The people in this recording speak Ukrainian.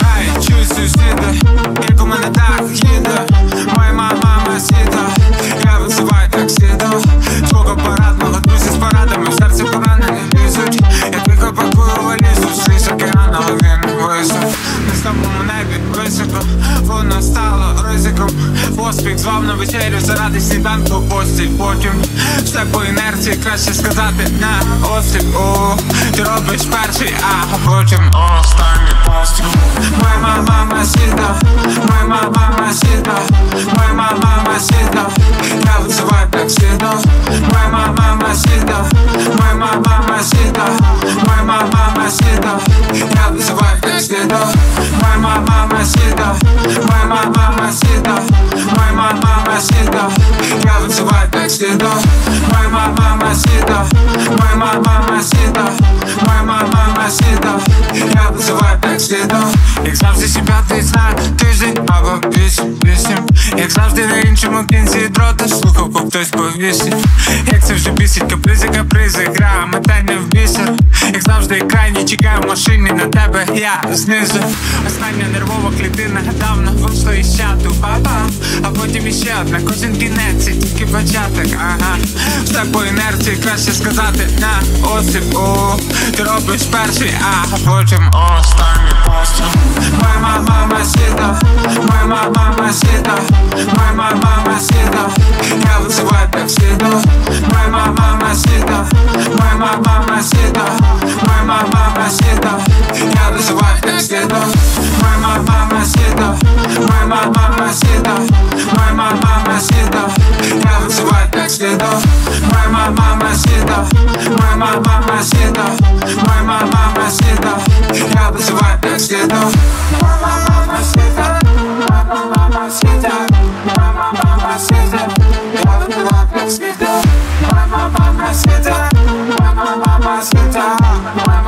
Хай мене так сіда, я визиваю таксіду з порадами, в серці поранені лізуть. Я тихо пакую валізу, океану він висох На самому небі воно стало ризиком. Поспіх звав на вечерю заради сніданку постіль Потім. Все по інерції, краще сказати на острів О, ти робиш перший, а потім останній постріл Моя мама сіда, моя мама сіда, моя мама сіда, я визиваю таксіду Моя мама сіда, моя мама сіда, моя мама сіда, я визиваю таксіду Why? Завжди на іншому кінці дрота. Слухав, бо хтось повісив Як це вже бісить, капризи, капризи, гра, метання в бісер Як завжди крайні чекаю в машині на тебе, я знизу. Остання нервова клітина давно вийшла із чату, папа. А потім іще одна, кожен кінець, це тільки початок, ага. Все по інерції, краще сказати на острів, о. Ти робиш перший, а потім останній постріл мама сіда, я визиваю таксіду Моя мама сіда, моя мама сіда, моя мама сіда, я визиваю таксіду Моя мама сіда, моя мама сіда, моя мама сіда, я визиваю таксіду Моя мама сіда, моя мама сіда, моя мама сіда, я визиваю таксіду Моя mamacita, mamacita, mamacita.